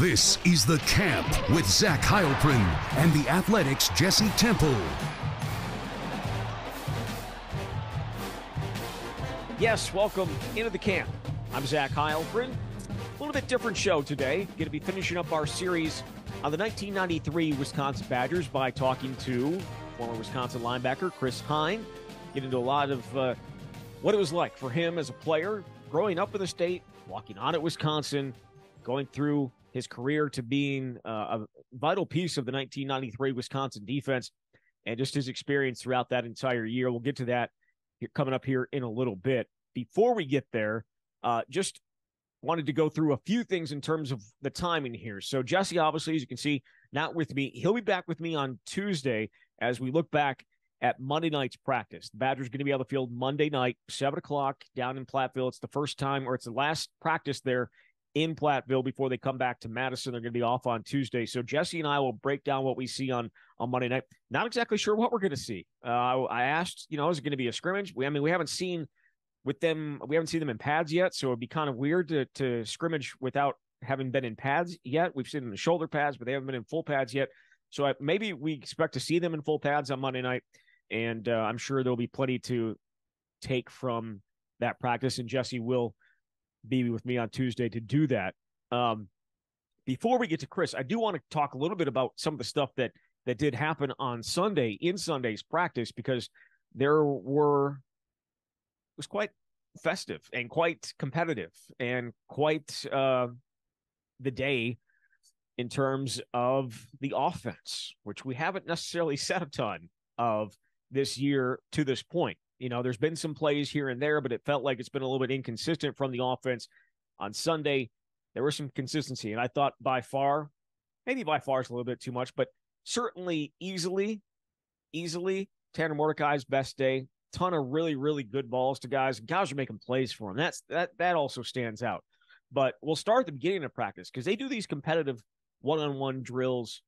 This is The Camp with Zach Heilprin and the Athletic's Jesse Temple. Yes, welcome into the camp. I'm Zach Heilprin. A little bit different show today. Going to be finishing up our series on the 1993 Wisconsin Badgers by talking to former Wisconsin linebacker Chris Hein. Get into a lot of uh, what it was like for him as a player, growing up in the state, walking on at Wisconsin, going through his career to being uh, a vital piece of the 1993 Wisconsin defense, and just his experience throughout that entire year. We'll get to that coming up here in a little bit. Before we get there, uh, just wanted to go through a few things in terms of the timing here. So Jesse, obviously, as you can see, not with me. He'll be back with me on Tuesday as we look back at Monday night's practice. The Badgers going to be on the field Monday night, seven o'clock down in Platteville. It's the first time, or it's the last practice there in Platteville before they come back to Madison. They're going to be off on Tuesday. So Jesse and I will break down what we see on on Monday night. Not exactly sure what we're going to see. Uh, I asked, you know, is it going to be a scrimmage? We, I mean, we haven't seen with them. We haven't seen them in pads yet, so it'd be kind of weird to to scrimmage without having been in pads yet. We've seen them in shoulder pads, but they haven't been in full pads yet. So I, maybe we expect to see them in full pads on Monday night, and uh, I'm sure there'll be plenty to take from that practice. And Jesse will be with me on Tuesday to do that. Um, before we get to Chris, I do want to talk a little bit about some of the stuff that that did happen on Sunday in Sunday's practice because there were it was quite festive and quite competitive and quite uh, the day in terms of the offense, which we haven't necessarily said a ton of this year to this point. You know, there's been some plays here and there, but it felt like it's been a little bit inconsistent from the offense. On Sunday, there was some consistency, and I thought by far, maybe by far is a little bit too much, but certainly easily, easily Tanner Mordecai's best day. Ton of really, really good balls to guys. Guys are making plays for him. That's that that also stands out. But we'll start at the beginning of practice because they do these competitive one-on-one drills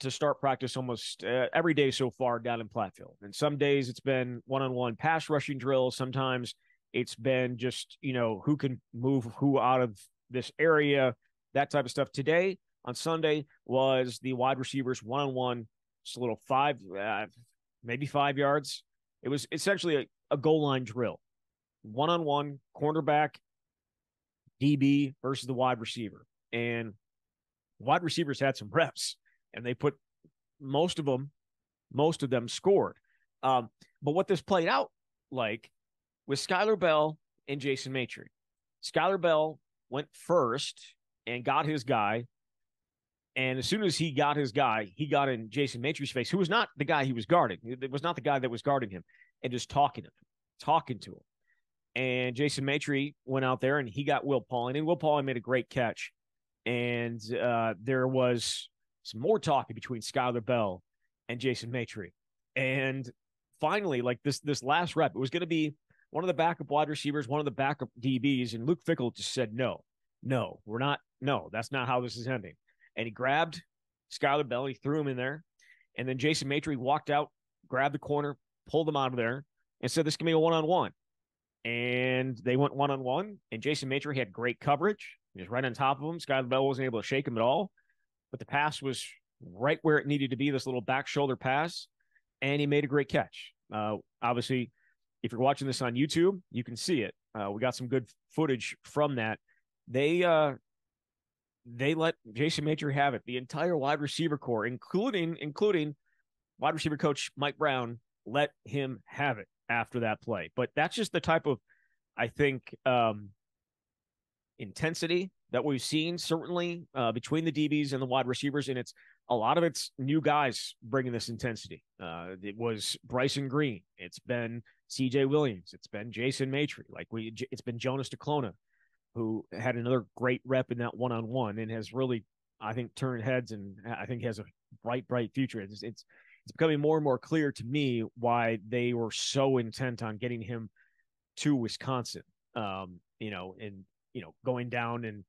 to start practice almost uh, every day so far down in Platteville. And some days it's been one on one pass rushing drills. Sometimes it's been just, you know, who can move who out of this area, that type of stuff. Today on Sunday was the wide receivers one on one, just a little five, uh, maybe five yards. It was essentially a, a goal line drill, one on one, cornerback, DB versus the wide receiver. And wide receivers had some reps and they put most of them, most of them scored. Um, but what this played out like with Skyler Bell and Jason Maitre. Skyler Bell went first and got his guy. And as soon as he got his guy, he got in Jason Maitre's face, who was not the guy he was guarding. It was not the guy that was guarding him, and just talking to him, talking to him. And Jason Maitre went out there and he got Will Pauling, and Will Pauling made a great catch. And uh, there was some more talking between Skyler Bell and Jason Maitre. And finally, like this this last rep, it was going to be one of the backup wide receivers, one of the backup DBs, and Luke Fickell just said, "No, no, we're not. No, that's not how this is ending." And he grabbed Skyler Bell, he threw him in there, and then Jason Maitre walked out, grabbed the corner, pulled him out of there, and said, "This can be a one on one." And they went one on one, and Jason Maitre had great coverage. He was right on top of him. Skyler Bell wasn't able to shake him at all but the pass was right where it needed to be this little back shoulder pass and he made a great catch. Uh, obviously if you're watching this on youtube you can see it. Uh, we got some good footage from that. They uh, they let jason Maitre have it. The entire wide receiver corps including including wide receiver coach mike brown let him have it after that play. But that's just the type of i think um, intensity that we've seen certainly uh, between the DBs and the wide receivers, and it's a lot of it's new guys bringing this intensity. Uh, it was Bryson Green, it's been C.J. Williams, it's been Jason Maitre, like we, it's been Jonas Duclona, who had another great rep in that one on one and has really, I think, turned heads and I think has a bright, bright future. It's, it's it's becoming more and more clear to me why they were so intent on getting him to Wisconsin. Um, you know, and you know, going down and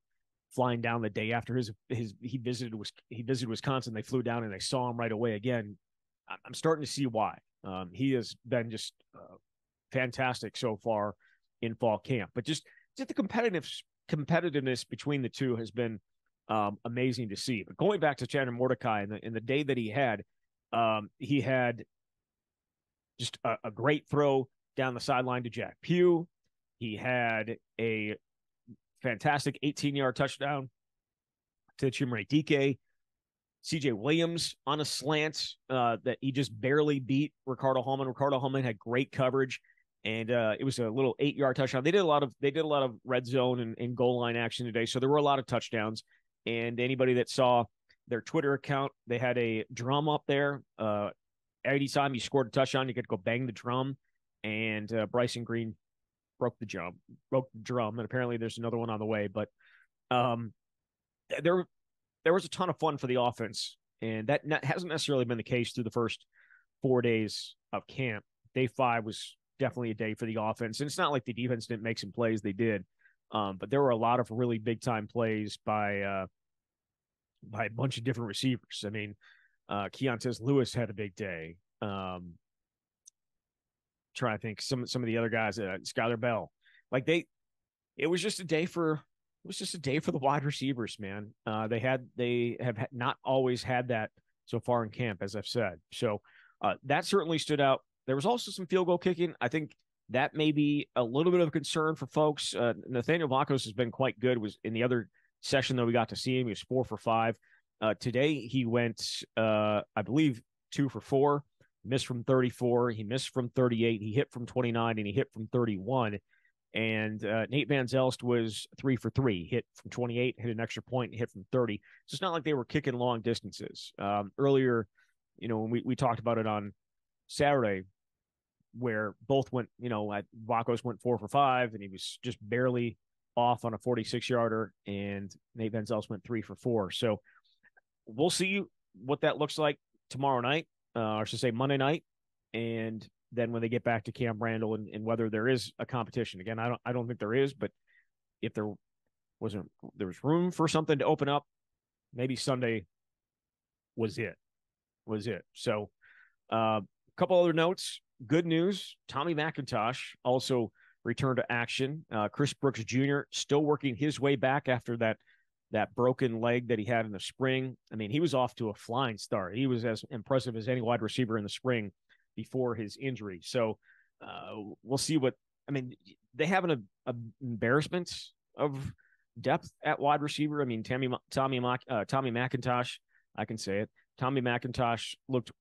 flying down the day after his his he visited was he visited Wisconsin. They flew down and they saw him right away again. I'm starting to see why. Um, he has been just uh, fantastic so far in fall camp, but just just the competitive competitiveness between the two has been um, amazing to see. But going back to Tanner Mordecai in the in the day that he had, um, he had just a, a great throw down the sideline to Jack Pugh. He had a fantastic 18 yard touchdown to Chimere Dike. CJ Williams on a slant uh, that he just barely beat Ricardo Hallman. Ricardo Hallman had great coverage, and uh, it was a little eight yard touchdown. They did a lot of they did a lot of red zone and, and goal line action today, so there were a lot of touchdowns. And anybody that saw their Twitter account, they had a drum up there. Uh, anytime you scored a touchdown, you could go bang the drum, and uh, Bryson Green broke the jump, broke the drum, and apparently there's another one on the way. But um, there there was a ton of fun for the offense, and that hasn't necessarily been the case through the first four days of camp. Day five was definitely a day for the offense, and it's not like the defense didn't make some plays; they did, um, but there were a lot of really big time plays by uh, by a bunch of different receivers. I mean, uh, Keontez Lewis had a big day. Um, trying to think some some of the other guys, uh, Skyler Bell, like they, it was just a day for it was just a day for the wide receivers, man. Uh, they had they have not always had that so far in camp, as I've said. So uh, that certainly stood out. There was also some field goal kicking. I think that may be a little bit of a concern for folks. Uh, Nathaniel Vakos has been quite good. Was in the other session that we got to see him. He was four for five. Uh, today he went, uh, I believe, two for four. Missed from 34. He missed from 38. He hit from 29, and he hit from 31. And uh, Nate Van Zelst was three for three, hit from 28, hit an extra point, hit from 30. So it's not like they were kicking long distances. Um, earlier, you know, when we, we talked about it on Saturday, where both went, you know, at Vakos went four for five, and he was just barely off on a 46 yarder, and Nate Van Zelst went three for four. So we'll see what that looks like tomorrow night, uh, or should say Monday night. And then when they get back to Camp Randall and, and whether there is a competition again, I don't I don't think there is, but if there wasn't there was room for something to open up, maybe Sunday was it was it. So a uh, couple other notes. Good news: Tommy McIntosh also returned to action. Uh, Chris Brooks Jr. still working his way back after that that broken leg that he had in the spring. I mean, he was off to a flying start. He was as impressive as any wide receiver in the spring before his injury. So uh, we'll see what I mean. They have an a, a embarrassment of depth at wide receiver. I mean, Tommy Tommy uh, Tommy McIntosh, I can say it. Tommy McIntosh looked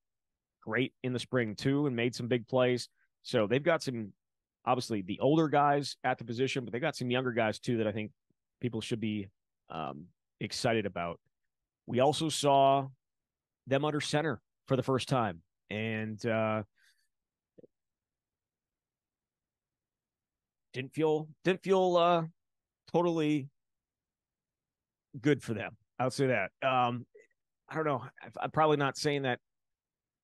great in the spring too, and made some big plays. So they've got some obviously the older guys at the position, but they got some younger guys too that I think people should be um, excited about. We also saw them under center for the first time and uh, didn't feel didn't feel uh, totally good for them. I'll say that. Um, I don't know. I'm probably not saying that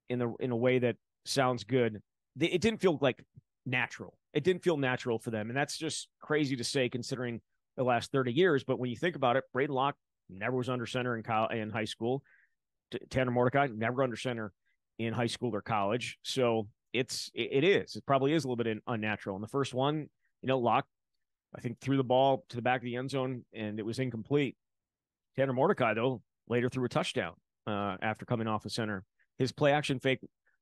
in the in a way that sounds good. It didn't feel like natural. It didn't feel natural for them, and that's just crazy to say considering the last 30 years. But when you think about it, Braden Locke never was under center in college, in high school. Tanner Mordecai never under center in high school or college. So it's it is it probably is a little bit unnatural. And the first one, you know, Locke, I think threw the ball to the back of the end zone and it was incomplete. Tanner Mordecai though later threw a touchdown uh, after coming off the center. His play action fake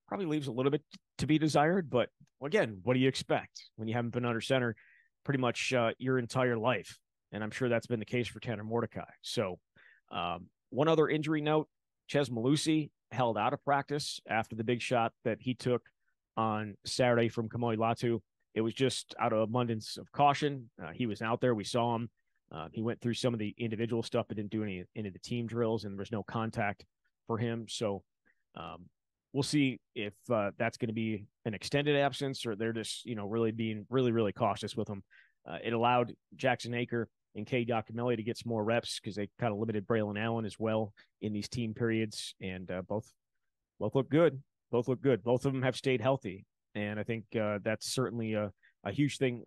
probably leaves a little bit to be desired, but again, what do you expect when you haven't been under center pretty much uh, your entire life? And I'm sure that's been the case for Tanner Mordecai. So, um, one other injury note: Chez Mellusi held out of practice after the big shot that he took on Saturday from Kamoi Latu. It was just out of abundance of caution. Uh, he was out there. We saw him. Uh, he went through some of the individual stuff, but didn't do any any of the team drills, and there was no contact for him. So um, we'll see if uh, that's going to be an extended absence or they're just you know really being really really cautious with him. Uh, it allowed Jackson Acker and Cade Yacamelli to get some more reps because they kind of limited Braylon Allen as well in these team periods, and uh, both both look good. Both look good. Both of them have stayed healthy, and I think uh, that's certainly a, a huge thing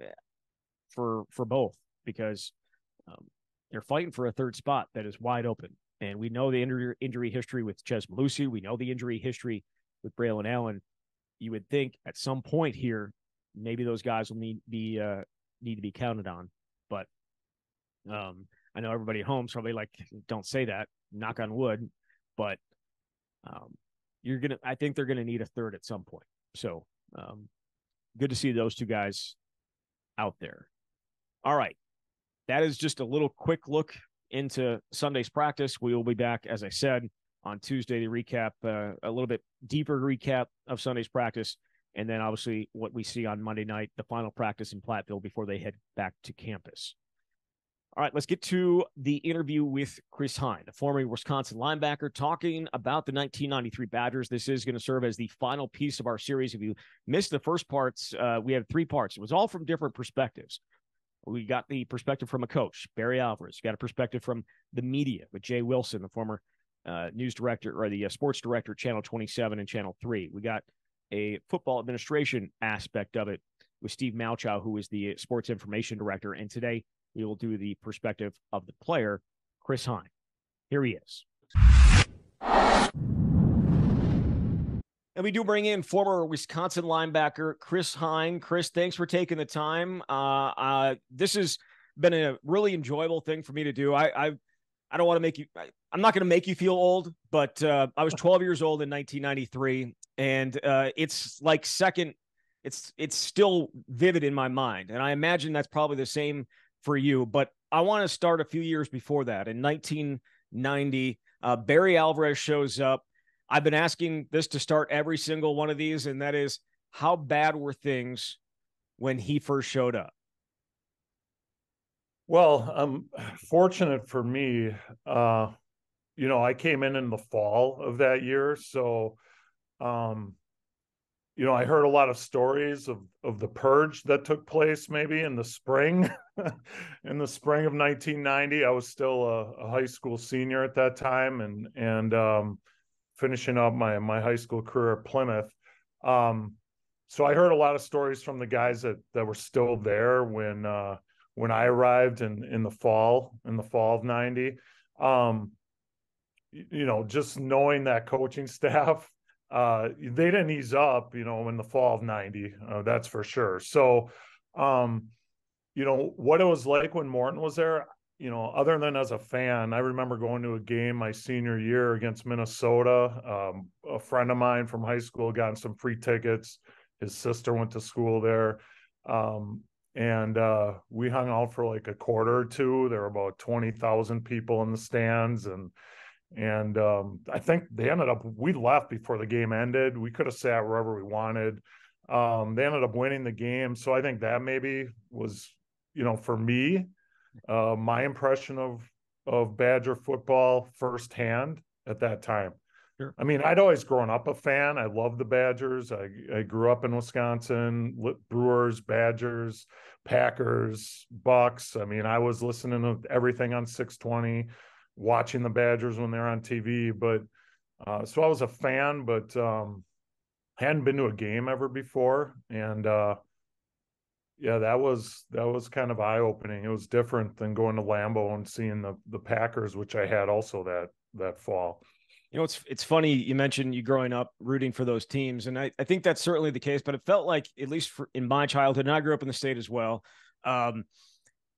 for for both because um, they're fighting for a third spot that is wide open. And we know the injury, injury history with Chez Mellusi. We know the injury history with Braylon Allen. You would think at some point here, maybe those guys will need be uh, need to be counted on. But um, I know everybody at home's probably like, don't say that, knock on wood, but um, you're gonna. I think they're gonna need a third at some point. So um, good to see those two guys out there. All right, that is just a little quick look into Sunday's practice. We will be back, as I said, on Tuesday to recap uh, a little bit deeper recap of Sunday's practice, and then obviously what we see on Monday night, the final practice in Platteville before they head back to campus. All right, let's get to the interview with Chris Hein, the former Wisconsin linebacker, talking about the 1993 Badgers. This is going to serve as the final piece of our series. If you missed the first parts, uh, we have three parts. It was all from different perspectives. We got the perspective from a coach, Barry Alvarez. We got a perspective from the media with Jay Wilson, the former uh, news director or the uh, sports director Channel 27 and Channel 3. We got a football administration aspect of it with Steve Malchow, who is the sports information director. And today we will do the perspective of the player, Chris Hein. Here he is. And we do bring in former Wisconsin linebacker Chris Hein. Chris, thanks for taking the time. Uh, uh, this has been a really enjoyable thing for me to do. I, I, I don't want to make you. I, am not going to make you feel old, but uh, I was 12 years old in 1993, and uh, it's like second. It's it's still vivid in my mind, and I imagine that's probably the same for you. But I want to start a few years before that. In 1990, uh, Barry Alvarez shows up I've been asking this to start every single one of these, and that is how bad were things when he first showed up? Well, um, fortunate for me, uh, you know, I came in in the fall of that year, so, um, you know, I heard a lot of stories of of the purge that took place maybe in the spring, in the spring of 1990. I was still a, a high school senior at that time, and and um, finishing up my my high school career at Plymouth. Um, so I heard a lot of stories from the guys that that were still there when uh, when I arrived in in the fall in the fall of '90. Um, you know, just knowing that coaching staff, uh, they didn't ease up. You know, in the fall of '90, uh, that's for sure. So, um, you know, what it was like when Morton was there, you know, other than as a fan, I remember going to a game my senior year against Minnesota. Um, a friend of mine from high school got some free tickets. His sister went to school there. Um, and uh, we hung out for like a quarter or two. There were about 20,000 people in the stands. And, and um, I think they ended up, we left before the game ended. We could have sat wherever we wanted. Um, they ended up winning the game. So I think that maybe was, you know, for me, uh, my impression of of Badger football firsthand at that time. Sure. I mean, I'd always grown up a fan. I love the Badgers. I, I grew up in Wisconsin, Brewers, Badgers, Packers, Bucks. I mean, I was listening to everything on 620, watching the Badgers when they're on TV. But uh, so I was a fan, but um, hadn't been to a game ever before. And uh, yeah, that was that was kind of eye opening. It was different than going to Lambeau and seeing the the Packers, which I had also that that fall. You know, it's it's funny you mentioned you growing up rooting for those teams, and I, I think that's certainly the case. But it felt like, at least for, in my childhood, and I grew up in the state as well, um,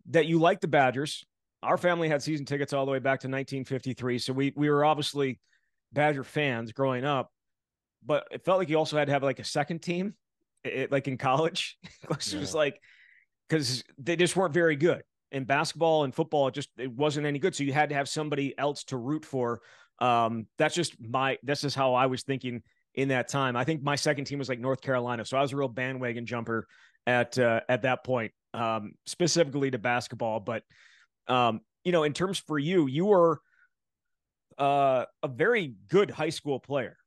that you like the Badgers. Our family had season tickets all the way back to 1953, so we we were obviously Badger fans growing up. But it felt like you also had to have like a second team it, like in college. it was yeah. like because they just weren't very good in basketball and football. It just it wasn't any good. So you had to have somebody else to root for. Um, that's just my. This is how I was thinking in that time. I think my second team was like North Carolina, so I was a real bandwagon jumper at uh, at that point, um, specifically to basketball. But um, you know, in terms for you, you were uh, a very good high school player,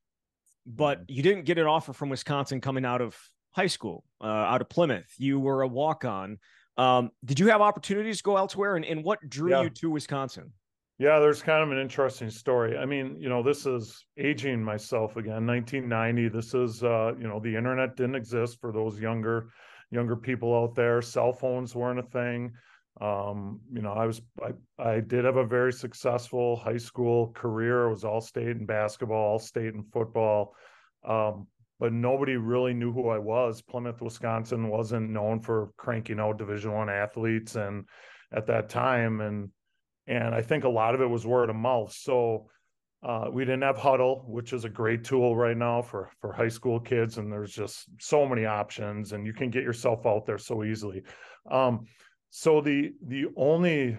but mm-hmm. you didn't get an offer from Wisconsin coming out of high school uh, out of Plymouth. You were a walk on. Um, did you have opportunities to go elsewhere? And, and what drew yeah. you to Wisconsin? Yeah, there's kind of an interesting story. I mean, you know, this is aging myself again. 1990. This is, uh, you know, the internet didn't exist for those younger, younger people out there. Cell phones weren't a thing. Um, you know, I was, I, I did have a very successful high school career. I was all state in basketball, all state in football. Um, but nobody really knew who I was. Plymouth, Wisconsin wasn't known for cranking out Division One athletes, and at that time, and and I think a lot of it was word of mouth. So uh, we didn't have Hudl, which is a great tool right now for for high school kids, and there's just so many options, and you can get yourself out there so easily. Um, so the the only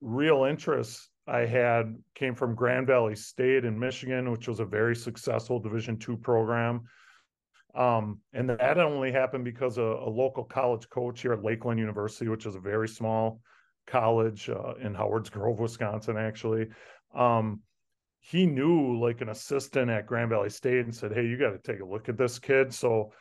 real interest I had came from Grand Valley State in Michigan, which was a very successful Division two program. Um, and that only happened because a, a, local college coach here at Lakeland University, which is a very small college uh, in Howards Grove, Wisconsin, actually. Um, he knew like an assistant at Grand Valley State and said, Hey, you got to take a look at this kid. So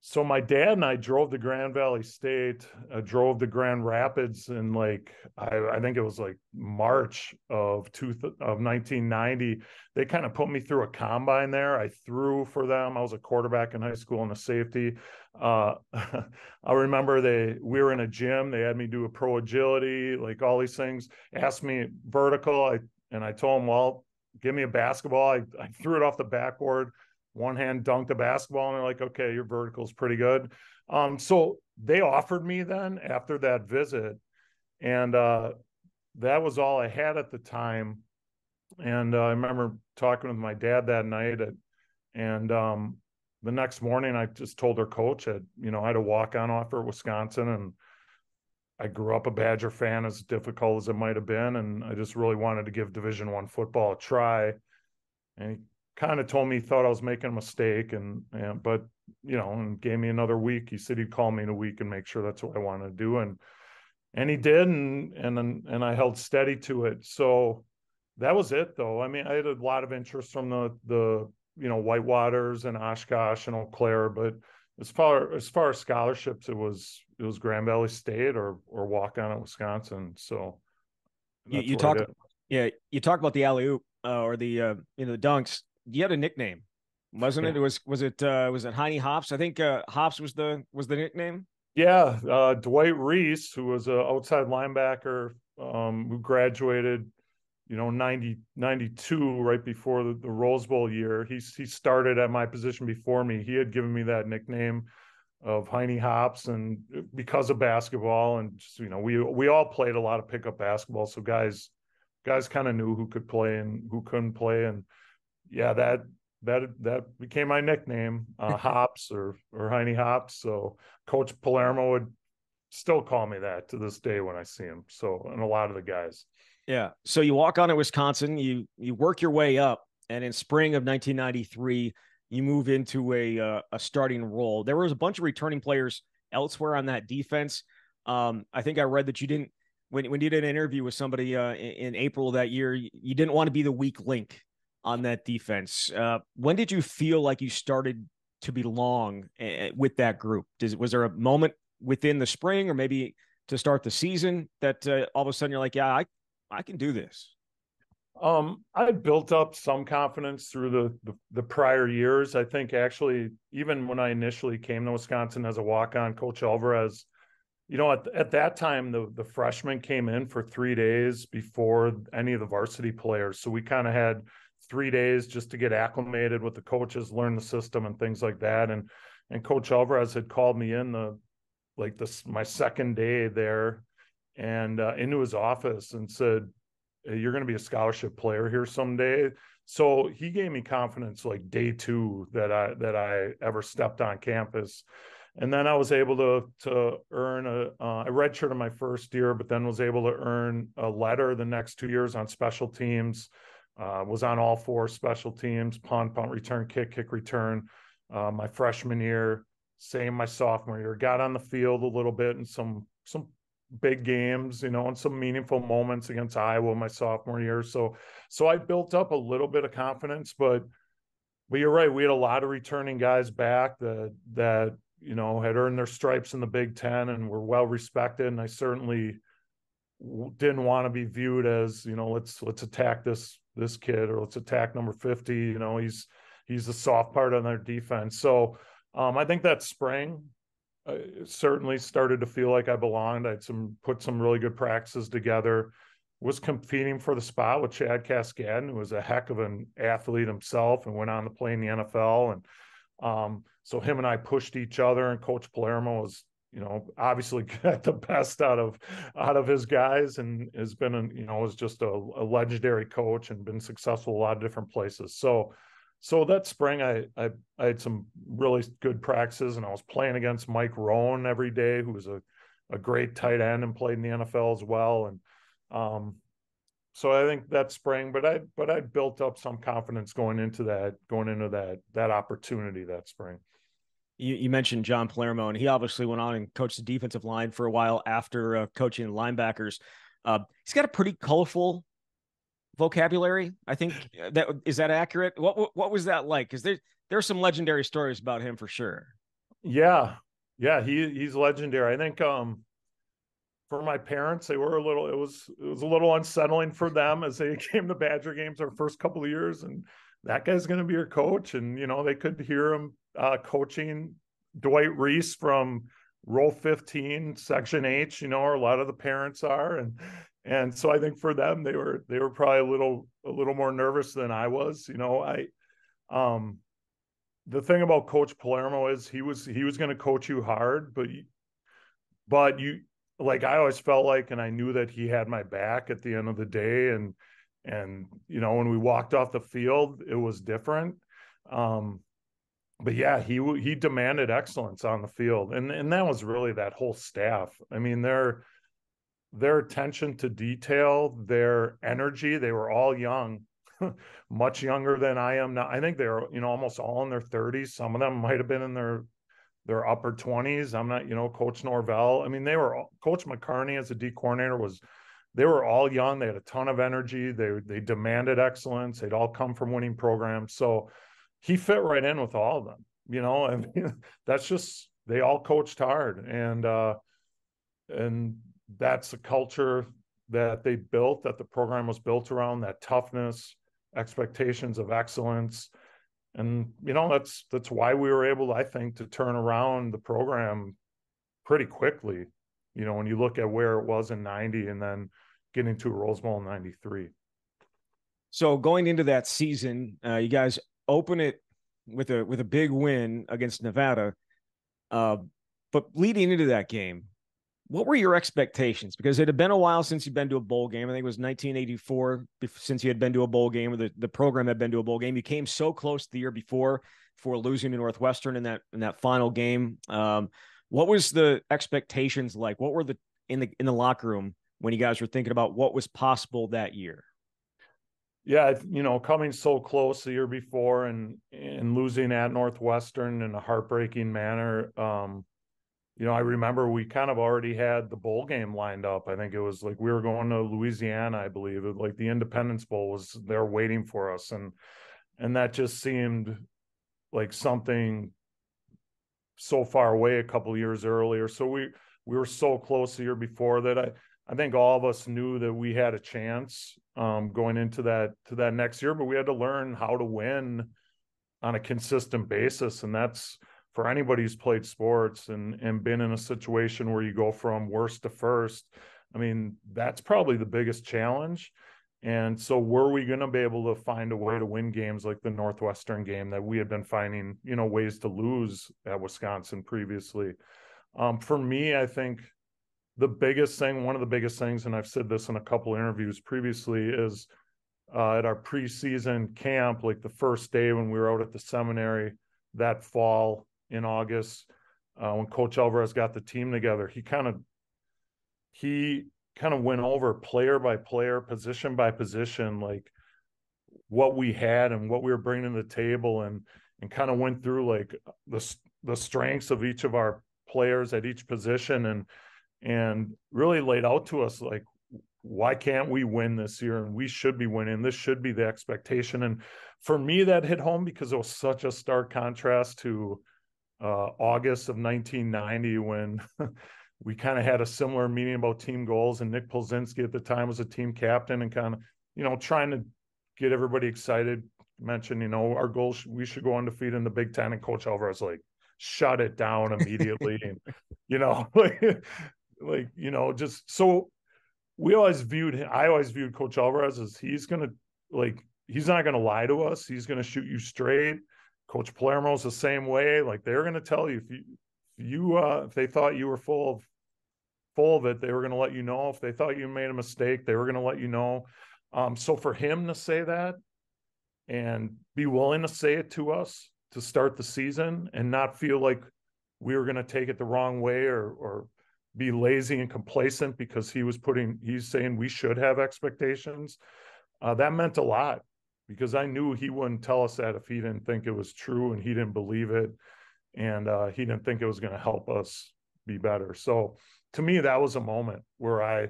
so my dad and I drove to Grand Valley State, uh, drove to Grand Rapids in like I, I, think it was like March of two of 1990. They kind of put me through a combine there. I threw for them. I was a quarterback in high school and a safety. Uh, I remember they we were in a gym. They had me do a pro agility, like all these things. Asked me vertical. I and I told them, well, give me a basketball. I, I threw it off the backboard one hand dunked a basketball and they're like, okay, your vertical is pretty good. Um, so they offered me then after that visit, and uh, that was all I had at the time. And uh, I remember talking with my dad that night, at, and um, the next morning I just told our coach that you know I had a walk on offer at Wisconsin, and I grew up a Badger fan, as difficult as it might have been, and I just really wanted to give Division One football a try. And kind of told me he thought I was making a mistake, and, and but you know, and gave me another week. He said he'd call me in a week and make sure that's what I wanted to do, and and he did, and and and I held steady to it. So that was it, though. I mean, I had a lot of interest from the the you know Whitewaters and Oshkosh and Eau Claire, but as far as far as scholarships, it was it was Grand Valley State or or walk on at Wisconsin. So you, you talk, yeah, you talk about the alley oop uh, or the uh, you know the dunks you had a nickname, wasn't yeah. it? It was was it uh was it Heiny Hops? I think uh Hops was the was the nickname. Yeah, uh Dwight Reese, who was an outside linebacker, um, who graduated, you know, 90, 92, right before the, the Rose Bowl year. He he started at my position before me. He had given me that nickname of Heiny Hops, and because of basketball, and just, you know, we we all played a lot of pickup basketball, so guys guys kind of knew who could play and who couldn't play, and yeah, that that that became my nickname, uh, Hops or or Heiny Hops. So Coach Palermo would still call me that to this day when I see him. So and a lot of the guys. Yeah. So you walk on to Wisconsin, you you work your way up, and in spring of 1993, you move into a uh, a starting role. There was a bunch of returning players elsewhere on that defense. Um, I think I read that you didn't when when you did an interview with somebody uh, in, in April of that year, you, you didn't want to be the weak link on that defense. Uh, when did you feel like you started to belong uh, with that group? Does, was there a moment within the spring or maybe to start the season that uh, all of a sudden you're like, yeah, I, I can do this? Um, I built up some confidence through the, the, the prior years. I think actually, even when I initially came to Wisconsin as a walk on, Coach Alvarez, you know, at, at that time, the the freshmen came in for three days before any of the varsity players, so we kind of had three days just to get acclimated with the coaches, learn the system and things like that. And and Coach Alvarez had called me in the like this my second day there and uh, into his office and said, hey, "You're going to be a scholarship player here someday." So he gave me confidence like day two that I that I ever stepped on campus. And then I was able to to earn a uh, I redshirted my first year, but then was able to earn a letter the next two years on special teams uh, was on all four special teams punt, punt return, kick, kick return. Uh, my freshman year, same my sophomore year. Got on the field a little bit in some some big games, you know, and some meaningful moments against Iowa my sophomore year. So so I built up a little bit of confidence, but but you're right. We had a lot of returning guys back that that you know had earned their stripes in the Big Ten and were well respected. And I certainly didn't want to be viewed as you know let's let's attack this this kid or let's attack number 50 you know he's he's the soft part on their defense. So um, i think that spring uh, certainly started to feel like i belonged. I'd some put some really good practices together was competing for the spot with chad cascadden who was a heck of an athlete himself and went on to play in the nfl and um, so him and i pushed each other and coach palermo was you know, obviously got the best out of out of his guys, and has been, a, you know, was just a, a legendary coach and been successful a lot of different places. So, so that spring, I, I I had some really good practices, and I was playing against Mike Roan every day, who was a a great tight end and played in the NFL as well, and um, so I think that spring, but I but I built up some confidence going into that going into that that opportunity that spring. You, you mentioned John Palermo, and he obviously went on and coached the defensive line for a while after uh, coaching linebackers. Uh, he's got a pretty colorful vocabulary. I think uh, that is that accurate. What what, what was that like? Because there there's some legendary stories about him for sure. Yeah, yeah, he he's legendary. I think um for my parents, they were a little. It was it was a little unsettling for them as they came to Badger games our first couple of years, and that guy's going to be your coach. And you know they could hear him uh, coaching Dwight Reese from row 15 section h you know where a lot of the parents are and and so i think for them they were they were probably a little a little more nervous than i was you know i um the thing about coach palermo is he was he was going to coach you hard but but you like I always felt like, and I knew that he had my back at the end of the day. And, and, you know, when we walked off the field, it was different. Um, but yeah, he, he demanded excellence on the field. And, and that was really that whole staff. I mean, their, their attention to detail, their energy, they were all young, much younger than I am now. I think they're, you know, almost all in their 30s. Some of them might have been in their their upper 20s. I'm not, you know, Coach Norvell. I mean, they were Coach McCarney as a D coordinator was they were all young. They had a ton of energy. They they demanded excellence. They'd all come from winning programs. So he fit right in with all of them. You know, I mean, that's just they all coached hard, and uh, and that's the culture that they built. That the program was built around. That toughness, expectations of excellence and you know that's that's why we were able i think to turn around the program pretty quickly you know when you look at where it was in 90 and then getting to a rose bowl in 93 so going into that season uh, you guys open it with a with a big win against nevada uh, but leading into that game what were your expectations? Because it had been a while since you'd been to a bowl game. I think it was 1984 since you had been to a bowl game, or the, the program had been to a bowl game. You came so close the year before for losing to Northwestern in that in that final game. Um, what was the expectations like? What were the in the in the locker room when you guys were thinking about what was possible that year? Yeah, you know, coming so close the year before and and losing at Northwestern in a heartbreaking manner. Um, you know, I remember we kind of already had the bowl game lined up. I think it was like we were going to Louisiana, I believe. It, like the Independence Bowl was there waiting for us, and and that just seemed like something so far away a couple years earlier. So we we were so close the year before that I I think all of us knew that we had a chance um, going into that to that next year, but we had to learn how to win on a consistent basis, and that's for anybody who's played sports and and been in a situation where you go from worst to first i mean that's probably the biggest challenge. And so were we going to be able to find a way to win games like the northwestern game that we had been finding you know ways to lose at wisconsin previously? Um, for me i think the biggest thing one of the biggest things and i've said this in a couple interviews previously is uh, at our preseason camp like the first day when we were out at the seminary that fall in August uh, when Coach Alvarez got the team together. He kind of he kind of went over player by player, position by position, like what we had and what we were bringing to the table, and and kind of went through like the the strengths of each of our players at each position, and and really laid out to us like why can't we win this year? And we should be winning. This should be the expectation. And for me that hit home because it was such a stark contrast to uh, August of 1990 when we kind of had a similar meeting about team goals, and Nick Polzinski at the time was a team captain and kind of you know trying to get everybody excited. Mention you know our goals we should go undefeated in the Big Ten, and Coach Alvarez like shut it down immediately, and you know like like you know just so we always viewed him. I always viewed Coach Alvarez as he's gonna like he's not gonna lie to us. He's gonna shoot you straight Coach Palermo's the same way. Like they're to tell you if you you uh if they thought you were full of full of it, they were to let you know. If they thought you made a mistake, they were to let you know. Um, so for him to say that and be willing to say it to us to start the season and not feel like we were going to take it the wrong way or or be lazy and complacent because he was putting he's saying we should have expectations. Uh, that meant a lot because i knew he wouldn't tell us that if he didn't think it was true and he didn't believe it and uh, he didn't think it was going to help us be better. So to me that was a moment where i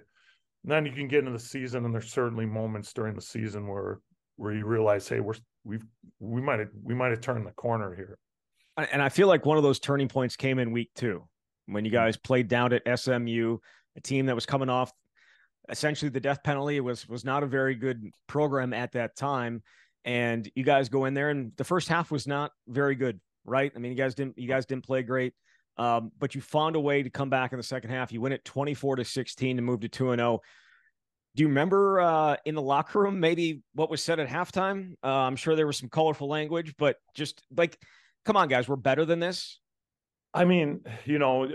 then you can get into the season and there's certainly moments during the season where where you realize hey we're we've we might have we might have turned the corner here. And i feel like one of those turning points came in week two when you guys played down at SMU, a team that was coming off essentially the death penalty. It was was not a very good program at that time, and you guys go in there, and the first half was not very good, right? I mean, you guys didn't you guys didn't play great, um, but you found a way to come back in the second half. You win it twenty four to sixteen to move to two and zero. Oh. Do you remember uh, in the locker room maybe what was said at halftime? Uh, I'm sure there was some colorful language, but just like, come on, guys, we're better than this. I mean, you know,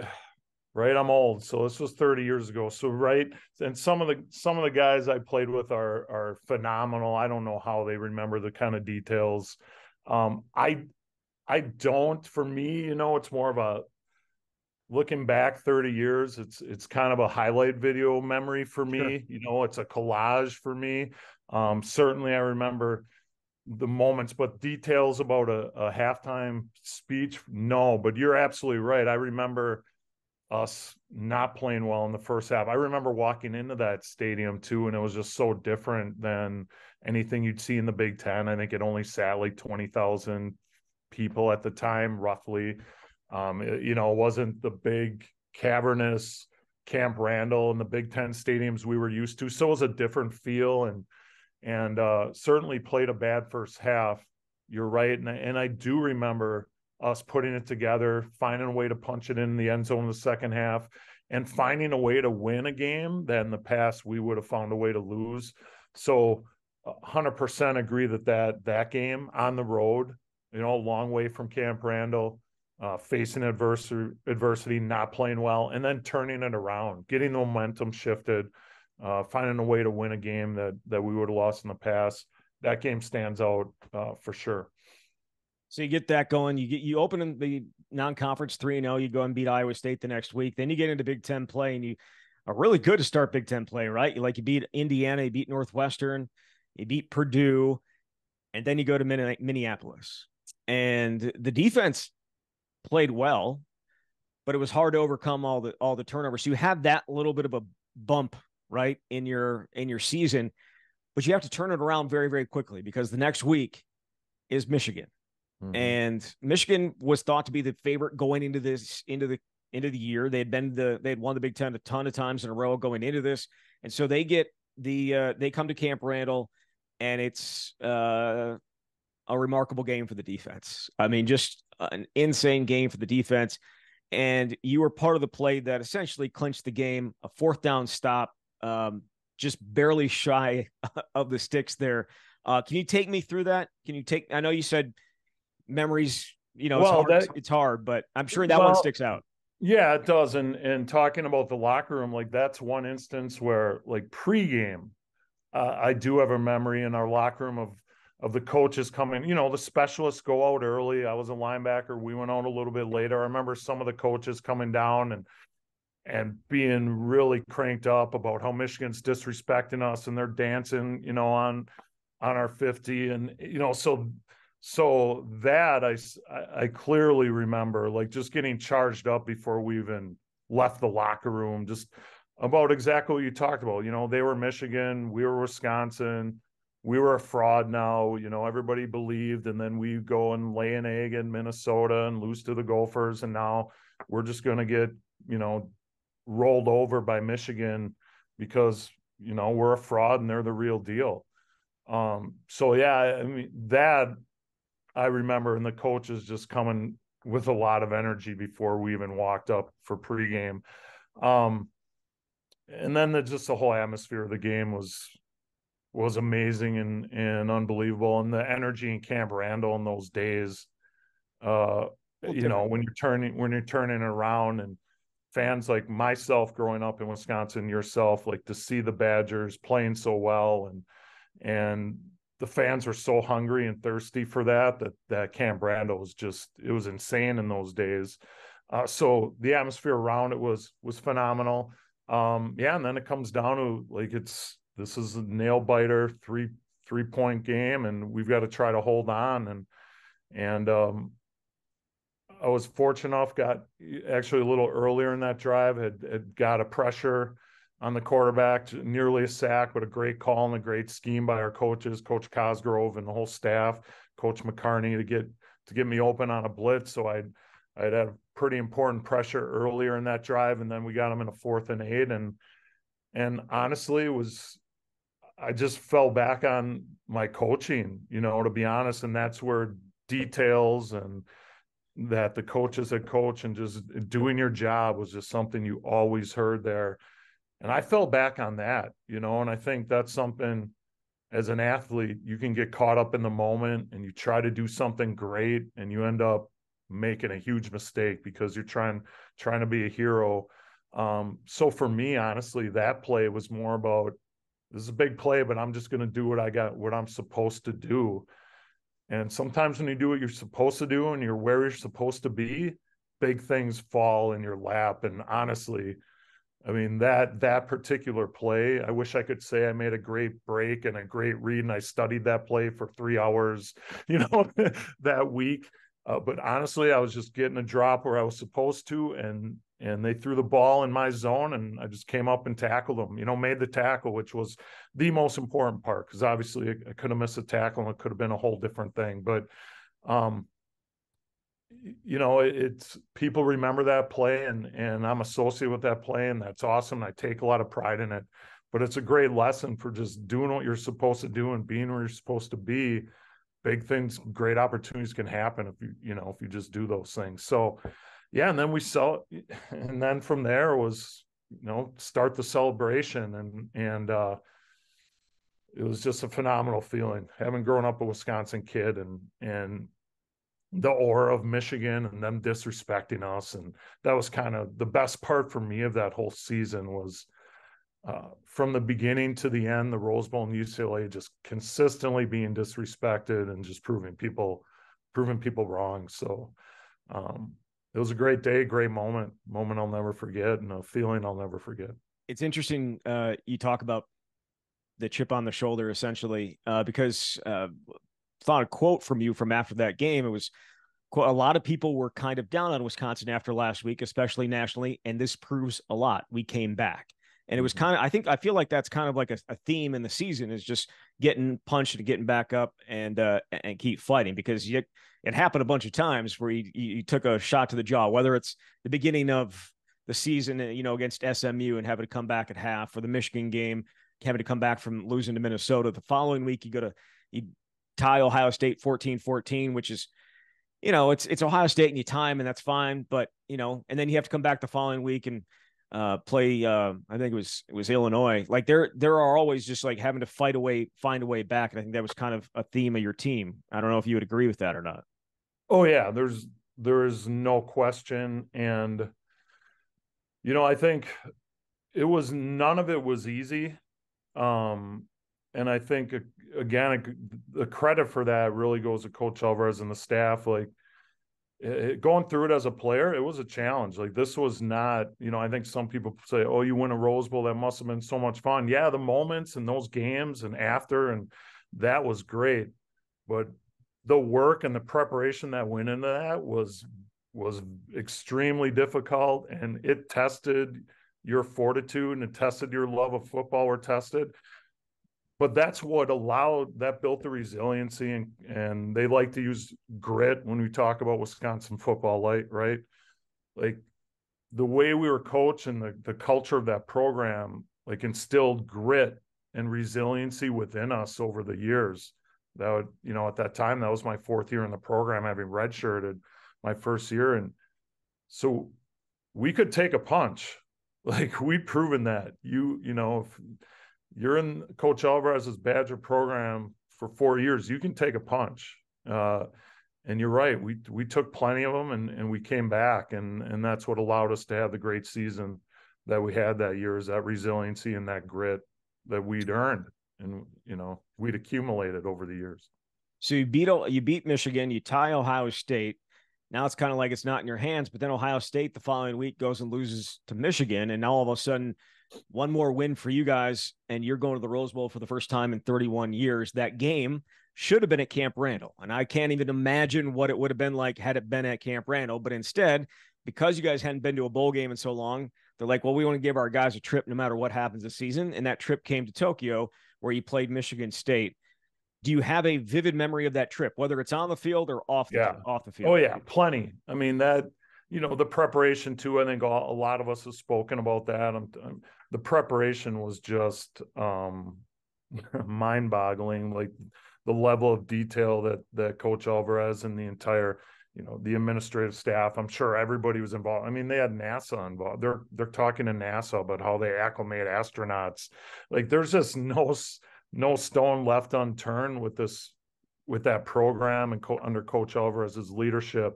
right? I'm old, so this was 30 years ago. So right, and some of the some of the guys I played with are are phenomenal. I don't know how they remember the kind of details. Um, I I don't. For me, you know, it's more of a looking back 30 years. It's it's kind of a highlight video memory for me. Sure. You know, it's a collage for me. Um, certainly, I remember the moments, but details about a, a halftime speech, no. But you're absolutely right. I remember us not playing well in the first half. I remember walking into that stadium too, and it was just so different than anything you'd see in the Big Ten. I think it only sat like 20,000 people at the time, roughly. Um, it, you know, it wasn't the big cavernous Camp Randall and the Big Ten stadiums we were used to. So it was a different feel. And and uh, certainly played a bad first half. You're right, and and I do remember us putting it together, finding a way to punch it in the end zone in the second half, and finding a way to win a game that in the past we would have found a way to lose. So, 100% agree that that that game on the road, you know, a long way from Camp Randall, uh, facing adversity, adversity, not playing well, and then turning it around, getting the momentum shifted uh, finding a way to win a game that that we would have lost in the past. That game stands out uh, for sure. So you get that going. You get you open the non-conference three and zero. Oh, you go and beat Iowa State the next week. Then you get into Big Ten play, and you are really good to start Big Ten play, right? You like you beat Indiana, you beat Northwestern, you beat Purdue, and then you go to Minneapolis, and the defense played well, but it was hard to overcome all the all the turnovers. So you have that little bit of a bump right in your in your season but you have to turn it around very very quickly because the next week is michigan. Mm-hmm. and michigan was thought to be the favorite going into this into the into the year. They had been the they had won the big ten a ton of times in a row going into this. And so they get the uh, they come to camp randall and it's uh, a remarkable game for the defense. I mean just an insane game for the defense. And you were part of the play that essentially clinched the game a fourth down stop um, just barely shy of the sticks there. Uh, can you take me through that? Can you take? I know you said memories. You know, well, it's, hard, that, it's hard, but I'm sure that well, one sticks out. Yeah, it does. And and talking about the locker room, like that's one instance where, like pregame, uh, I do have a memory in our locker room of of the coaches coming. You know, the specialists go out early. I was a linebacker. We went out a little bit later. I remember some of the coaches coming down and and being really cranked up about how Michigan's disrespecting us and they're dancing, you know, on on our 50 and you know so so that I I clearly remember like just getting charged up before we even left the locker room just about exactly what you talked about, you know, they were Michigan, we were Wisconsin, we were a fraud now, you know, everybody believed and then we go and lay an egg in Minnesota and lose to the Gophers and now we're just going to get, you know, rolled over by Michigan because you know we're a fraud and they're the real deal. Um, so yeah, I mean that I remember, and the coaches just coming with a lot of energy before we even walked up for pregame. Um, and then the, just the whole atmosphere of the game was was amazing and and unbelievable, and the energy in Camp Randall in those days uh, you know when you're turning when you're turning around and fans like myself growing up in Wisconsin, yourself, like to see the Badgers playing so well and and the fans were so hungry and thirsty for that that that Camp Randall was just it was insane in those days. Uh, so the atmosphere around it was was phenomenal. Um, yeah, and then it comes down to like it's this is a nail biter three three point game, and we've got to try to hold on and and um, I was fortunate enough, got actually a little earlier in that drive, had, had got a pressure on the quarterback, nearly a sack, but a great call and a great scheme by our coaches, Coach Cosgrove and the whole staff, Coach McCarney to get to get me open on a blitz. So I'd I'd had pretty important pressure earlier in that drive, and then we got them in a fourth and eight, and and honestly, was I just fell back on my coaching, you know, to be honest, and that's where details and that the coaches had coach and just doing your job was just something you always heard there. And I fell back on that, you know, and I think that's something as an athlete, you can get caught up in the moment and you try to do something great and you end up making a huge mistake because you're trying trying to be a hero. Um, so for me, honestly, that play was more about this is a big play, but I'm just going to do what I got, what I'm supposed to do. And sometimes when you do what you're supposed to do and you're where you're supposed to be, big things fall in your lap. And honestly, I mean that that particular play, I wish I could say I made a great break and a great read, and I studied that play for three hours, you know, that week. Uh, but honestly, I was just getting a drop where I was supposed to, and and they threw the ball in my zone and I just came up and tackled them, you know, made the tackle, which was the most important part because obviously I, could have missed a tackle and it could have been a whole different thing. But, um, you know, it, it's people remember that play and, and I'm associated with that play and that's awesome. I take a lot of pride in it, but it's a great lesson for just doing what you're supposed to do and being where you're supposed to be. Big things, great opportunities can happen if you, you know, if you just do those things. So, yeah, and then we sell, and then from there was you know start the celebration, and and uh, it was just a phenomenal feeling having grown up a Wisconsin kid, and and the aura of Michigan and them disrespecting us, and that was kind of the best part for me of that whole season was. Uh, from the beginning to the end, the Rose Bowl and UCLA just consistently being disrespected and just proving people, proving people wrong. So, um, it was a great day, great moment, moment I'll never forget, and a feeling I'll never forget. It's interesting. Uh, you talk about the chip on the shoulder, essentially, uh, because uh, found a quote from you from after that game. It was a lot of people were kind of down on Wisconsin after last week, especially nationally, and this proves a lot. We came back. And it was mm-hmm. kind of, I think, I feel like that's kind of like a, a, theme in the season is just getting punched and getting back up and uh, and keep fighting because you it happened a bunch of times where he, he took a shot to the jaw, whether it's the beginning of the season, uh, you know, against SMU and having to come back at half, or the Michigan game, having to come back from losing to Minnesota. The following week, you go to you tie Ohio State 14-14, which is, you know, it's it's Ohio State and you time and that's fine, but you know, and then you have to come back the following week and uh, play. Uh, I think it was it was Illinois. Like there there are always just like having to fight a way, find a way back, and I think that was kind of a theme of your team. I don't know if you would agree with that or not. Oh yeah, there's there is no question, and you know I think it was none of it was easy, um, and I think again the credit for that really goes to Coach Alvarez and the staff. Like going through it as a player, it was a challenge. Like this was not, you know, I think some people say, "Oh, you win a Rose Bowl, that must have been so much fun." Yeah, the moments and those games and after, and that was great. But the work and the preparation that went into that was was extremely difficult and it tested your fortitude and it tested your love of football were tested but that's what allowed that built the resiliency and and they like to use grit when we talk about wisconsin football light right? Like the way we were coached and the, the culture of that program like instilled grit and resiliency within us over the years. That would you know at that time that was my fourth year in the program having redshirted my first year. And so we could take a punch. Like we'd proven that. You you know if you're in coach alvarez's badger program for four years you can take a punch uh, and you're right. We we took plenty of them, and and we came back, and and that's what allowed us to have the great season that we had that year. Is that resiliency and that grit that we'd earned, and you know we'd accumulated over the years. So you beat you beat Michigan, you tie Ohio State. Now it's kind of like it's not in your hands, but then Ohio State the following week goes and loses to Michigan, and now all of a sudden, one more win for you guys, and you're going to the Rose Bowl for the first time in 31 years. That game should have been at Camp Randall. And I can't even imagine what it would have been like had it been at Camp Randall. But instead, because you guys hadn't been to a bowl game in so long, they're like, well, we want to give our guys a trip no matter what happens this season. And that trip came to Tokyo where you played Michigan State. Do you have a vivid memory of that trip, whether it's on the field or off the, yeah. off the field? Oh, yeah, plenty. I mean, that, you know, the preparation too, I think a lot of us have spoken about that. I'm, I'm, the preparation was just um, mind boggling. Like, the level of detail that that Coach Alvarez and the entire you know the administrative staff i'm sure everybody was involved. I mean they had nasa involved. They're they're talking to nasa about how they acclimate astronauts. Like there's just no no stone left unturned with this with that program and co- under coach alvarez's leadership.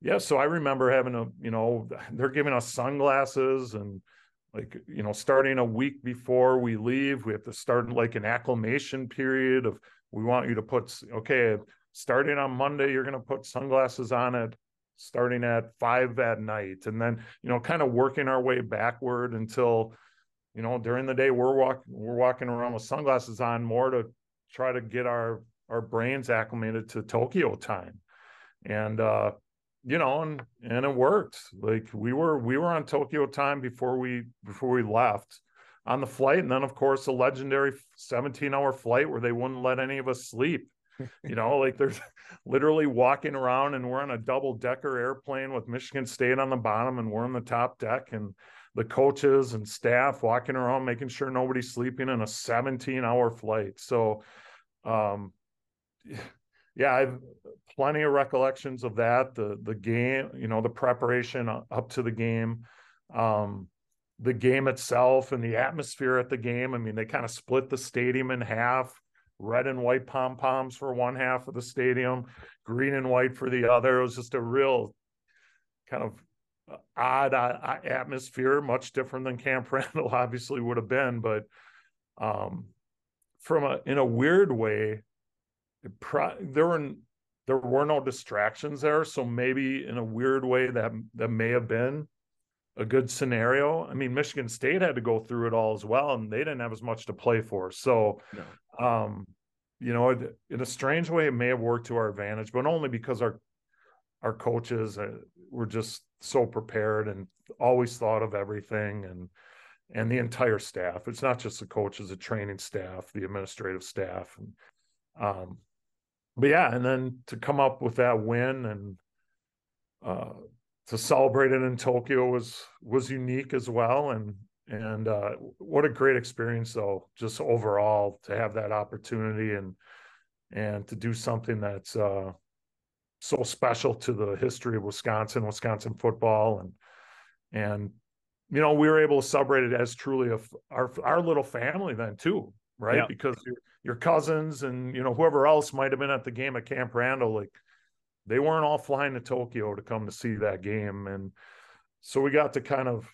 Yeah so i remember having a you know they're giving us sunglasses and like you know starting a week before we leave we have to start like an acclimation period of we want you to put okay starting on monday you're going to put sunglasses on it starting at five at night. And then you know kind of working our way backward until you know during the day we're walking we're walking around with sunglasses on more to try to get our our brains acclimated to tokyo time. And uh you know and and it worked like we were we were on tokyo time before we before we left on the flight. And then, of course, a legendary 17 hour flight where they wouldn't let any of us sleep. you know, like there's literally walking around and we're on a double decker airplane with Michigan State on the bottom and we're on the top deck and the coaches and staff walking around making sure nobody's sleeping in a 17 hour flight. So, um, yeah, I've plenty of recollections of that. The the game, you know, the preparation up to the game. Um, the game itself and the atmosphere at the game. I mean, they kind of split the stadium in half red and white pom poms for one half of the stadium, green and white for the other. It was just a real kind of uh, odd uh, atmosphere, much different than Camp Randall obviously would have been. But um, from a in a weird way, pro- there were there were no distractions there. So maybe in a weird way that that may have been a good scenario. I mean, Michigan State had to go through it all as well, and they didn't have as much to play for. So, no. um, you know, it, in a strange way, it may have worked to our advantage, but only because our our coaches uh, were just so prepared and always thought of everything, and and the entire staff. It's not just the coaches, the training staff, the administrative staff, and um, but yeah, and then to come up with that win and uh, to celebrate it in Tokyo was was unique as well, and and uh, what a great experience though, just overall to have that opportunity and and to do something that's uh, so special to the history of Wisconsin, Wisconsin football, and and you know we were able to celebrate it as truly a our our little family then too, right? Yeah. Because your cousins and you know whoever else might have been at the game at Camp Randall, like they weren't all flying to Tokyo to come to see that game. And so we got to kind of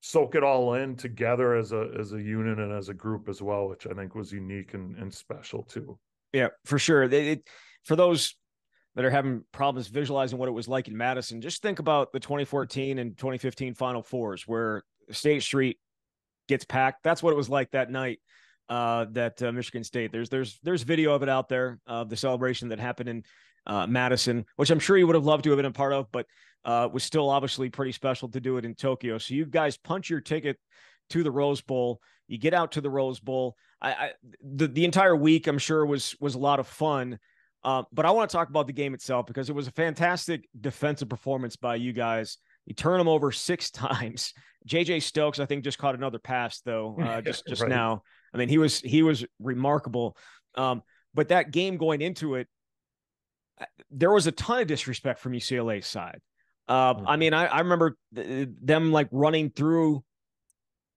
soak it all in together as a as a unit and as a group as well, which I think was unique and, and special too. Yeah, for sure. It, for those that are having problems visualizing what it was like in Madison, just think about the 2014 and 2015 Final Fours where State Street gets packed. That's what it was like that night. Uh, that uh, Michigan State. There's there's there's video of it out there of the celebration that happened in uh, Madison, which I'm sure you would have loved to have been a part of, but uh, was still obviously pretty special to do it in Tokyo. So you guys punch your ticket to the Rose Bowl. You get out to the Rose Bowl. I, I the the entire week I'm sure was was a lot of fun. Uh, but I want to talk about the game itself because it was a fantastic defensive performance by you guys. You turn them over six times. JJ Stokes, I think, just caught another pass though, uh, just just right. now. I mean, he was he was remarkable. Um, but that game going into it, there was a ton of disrespect from UCLA's side. Uh, mm-hmm. I mean, I, I remember th- them like running through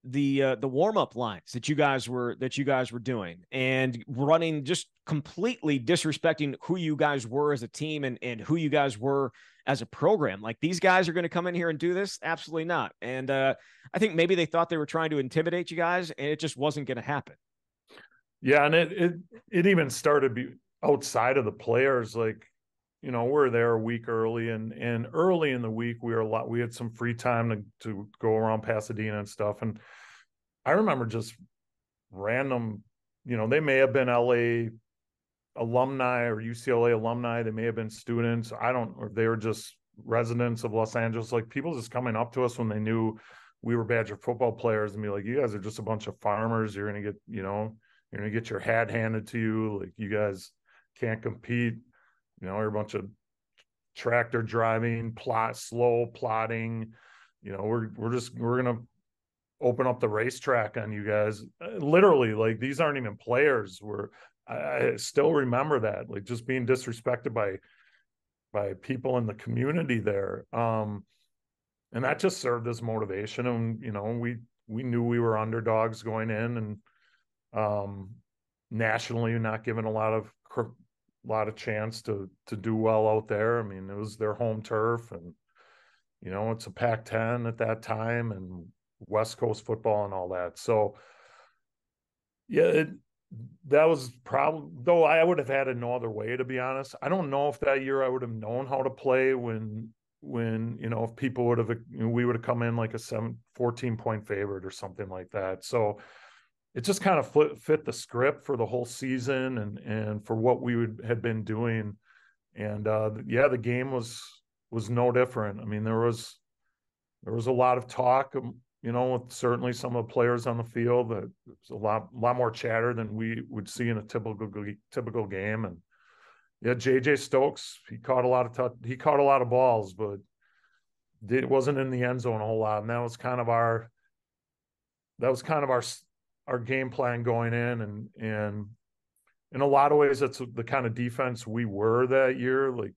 the uh, the warm up lines that you guys were that you guys were doing and running just completely disrespecting who you guys were as a team and and who you guys were as a program. Like these guys are going to come in here and do this? Absolutely not. And uh, I think maybe they thought they were trying to intimidate you guys, and it just wasn't going to happen. Yeah, and it it it even started be outside of the players. Like, you know, we're there a week early, and and early in the week we were a lot. We had some free time to to go around Pasadena and stuff, and I remember just random. You know, they may have been LA alumni or UCLA alumni. They may have been students. I don't, or they were just residents of Los Angeles. Like people just coming up to us when they knew we were Badger football players and be like, you guys are just a bunch of farmers. You're to get, you know, you're to get your hat handed to you. Like you guys can't compete. You know, you're a bunch of tractor driving, plot, slow plotting. You know, we're, we're just, we're to open up the racetrack on you guys. Literally, like these aren't even players. We're I, still remember that, like just being disrespected by by people in the community there. Um, and that just served as motivation. And you know, we we knew we were underdogs going in, and um, nationally not given a lot of a lot of chance to to do well out there. I mean, it was their home turf, and you know, it's a Pac-10 at that time, and West Coast football and all that. So, yeah, it, that was probably though I would have had it no other way to be honest. I don't know if that year I would have known how to play when when you know if people would have you know, we would have come in like a 7 14 point favorite or something like that. So it just kind of fit, fit the script for the whole season and and for what we would had been doing and uh yeah the game was was no different. I mean there was there was a lot of talk um, you know, with certainly some of the players on the field, that there's a lot, lot more chatter than we would see in a typical typical game. And yeah, JJ Stokes, he caught a lot of touch, he caught a lot of balls, but it wasn't in the end zone a whole lot. And that was kind of our, that was kind of our our game plan going in, and and in a lot of ways, that's the kind of defense we were that year. Like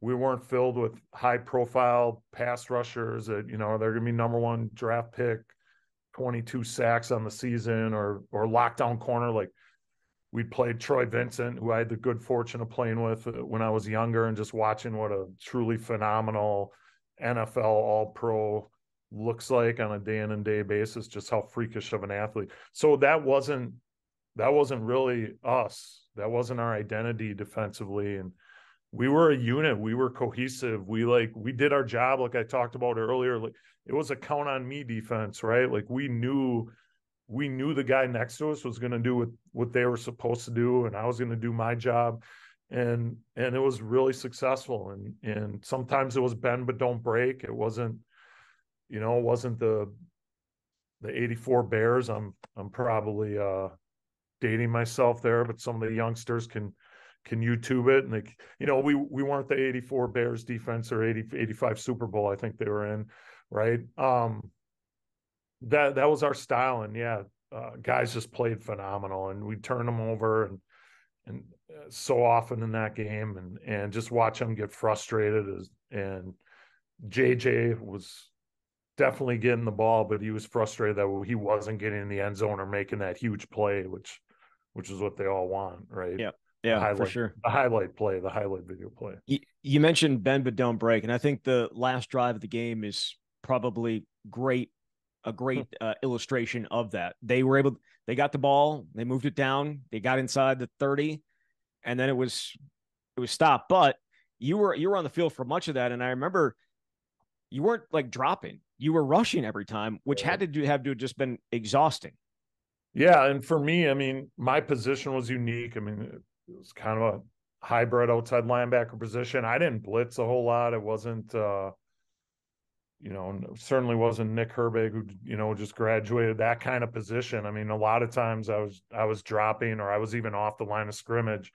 we weren't filled with high profile pass rushers that you know they're going to be number one draft pick 22 sacks on the season or or lockdown corner like we played Troy Vincent who I had the good fortune of playing with uh, when I was younger and just watching what a truly phenomenal NFL all pro looks like on a day in and day basis just how freakish of an athlete. So that wasn't that wasn't really us. That wasn't our identity defensively. And we were a unit. We were cohesive. We like we did our job like i talked about earlier. Like it was a count on me defense right? Like we knew we knew the guy next to us was going to do what what they were supposed to do and i was going to do my job. And and it was really successful. And and sometimes it was bend but don't break. It wasn't you know it wasn't the the 84 bears i'm i'm probably uh dating myself there but some of the youngsters can can YouTube it. And they, you know, we we weren't the 84 Bears defense or 80, 85 Super Bowl, I think they were in, right? Um that that was our style. And yeah, uh, guys just played phenomenal and we turned them over and and uh, so often in that game and and just watch them get frustrated as and JJ was definitely getting the ball, but he was frustrated that he wasn't getting in the end zone or making that huge play, which which is what they all want, right? Yeah. Yeah, highlight, for sure. The highlight play, the highlight video play. You, you mentioned bend but don't break, and I think the last drive of the game is probably great, a great hmm. uh, illustration of that. They were able, they got the ball, they moved it down, they got inside the thirty, and then it was it was stopped. But you were you were on the field for much of that, and I remember you weren't like dropping, you were rushing every time, which had to do have to have just been exhausting. Yeah, and for me, I mean, my position was unique. I mean, it was kind of a hybrid outside linebacker position. I didn't blitz a whole lot. It wasn't, uh, you know, certainly wasn't Nick Herbig who, you know, just graduated that kind of position. I mean, a lot of times I was, I was dropping or I was even off the line of scrimmage,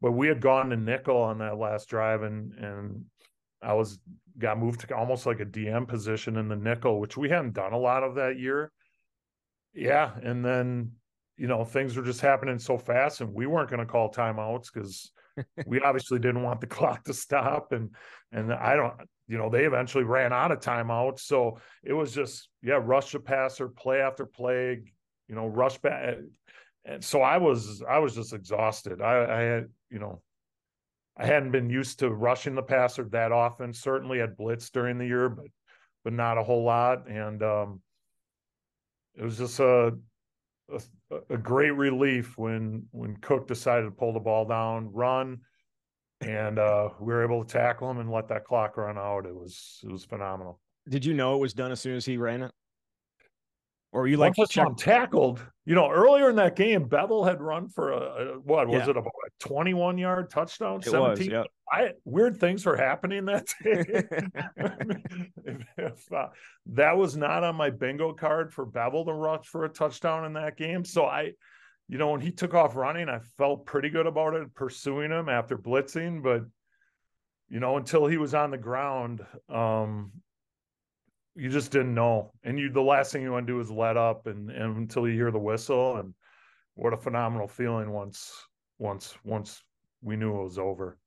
but we had gone to nickel on that last drive and, and I was, got moved to almost like a DM position in the nickel, which we hadn't done a lot of that year. Yeah. And then you know things were just happening so fast and we weren't going to call timeouts because we obviously didn't want the clock to stop and and i don't you know, they eventually ran out of timeouts. So it was just, yeah, rush the passer, play after play, you know, rush back. And so I was, I was just exhausted. I, I had, you know, I hadn't been used to rushing the passer that often. Certainly had blitz during the year, but but not a whole lot. And um, it was just a, a, a great relief when when Cook decided to pull the ball down, run, and uh, we were able to tackle him and let that clock run out. It was it was phenomenal. Did you know it was done as soon as he ran it? Or you like check- tackled? You know, earlier in that game, Bevell had run for a, what was yeah. it about a twenty-one yard touchdown? It 17? was. Yep. I weird things were happening that day. if, if, uh, that was not on my bingo card for Bevell to rush for a touchdown in that game, so I, you know, when he took off running, I felt pretty good about it, pursuing him after blitzing, but you know, until he was on the ground, um, you just didn't know. And you the last thing you want to do is let up and, and until you hear the whistle. And what a phenomenal feeling once once once we knew it was over.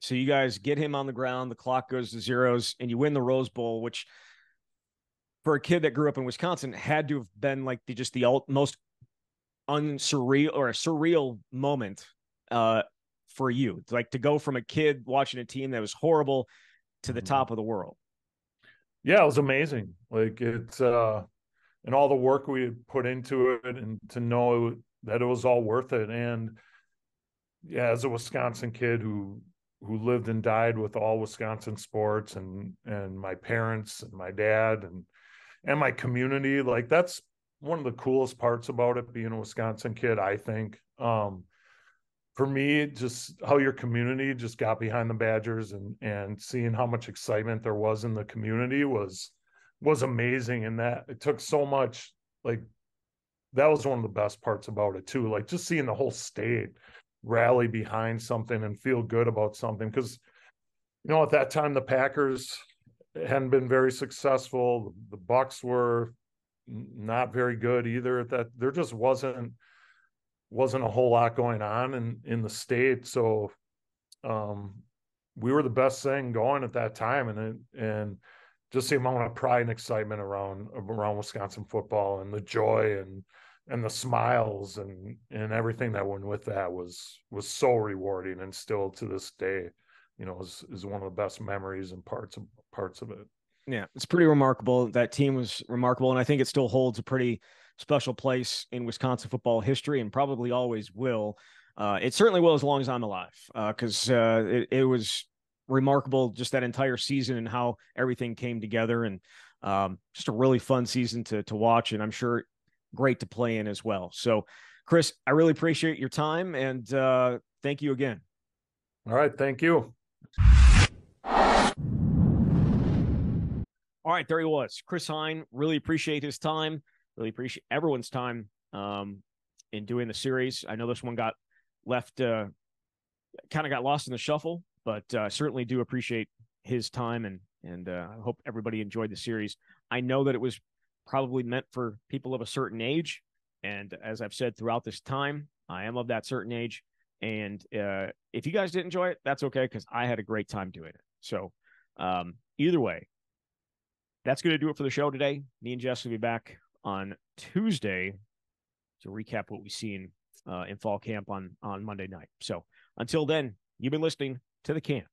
So you guys get him on the ground, the clock goes to zeros, and you win the Rose Bowl, which for a kid that grew up in Wisconsin had to have been like the just the most unsurreal or a surreal moment uh, for you. Like to go from a kid watching a team that was horrible to the mm-hmm. top of the world yeah, it was amazing. Like it's uh and all the work we put into it and to know that it was all worth it. And yeah, as a Wisconsin kid who who lived and died with all Wisconsin sports and and my parents and my dad and and my community, like that's one of the coolest parts about it being a Wisconsin kid, I think. Um for me, just how your community just got behind the Badgers and and seeing how much excitement there was in the community was was amazing. And that it took so much like that was one of the best parts about it too. Like just seeing the whole state rally behind something and feel good about something. Cause you know, at that time the Packers hadn't been very successful. The Bucks were not very good either. That there just wasn't wasn't a whole lot going on in in the state. So um we were the best thing going at that time and and just the amount of pride and excitement around around Wisconsin football and the joy and and the smiles and and everything that went with that was was so rewarding and still to this day you know is is one of the best memories and parts of parts of it. Yeah it's pretty remarkable. That team was remarkable and i think it still holds a pretty special place in Wisconsin football history and probably always will. Uh, it certainly will as long as I'm alive, because uh, uh, it, it, was remarkable just that entire season and how everything came together, and um, just a really fun season to to watch, and I'm sure great to play in as well. So, Chris, I really appreciate your time, and uh, thank you again. All right, thank you. All right, there he was, Chris Hein. Really appreciate his time. Really appreciate everyone's time um, in doing the series. I know this one got left, uh, kind of got lost in the shuffle, but uh, certainly do appreciate his time and and uh, I hope everybody enjoyed the series. I know that it was probably meant for people of a certain age, and as I've said throughout this time, I am of that certain age. And uh, if you guys didn't enjoy it, that's okay because I had a great time doing it. So um, either way, that's going to do it for the show today. Me and Jess will be back on Tuesday to recap what we've seen uh, in fall camp on on Monday night. So until then, you've been listening to the camp.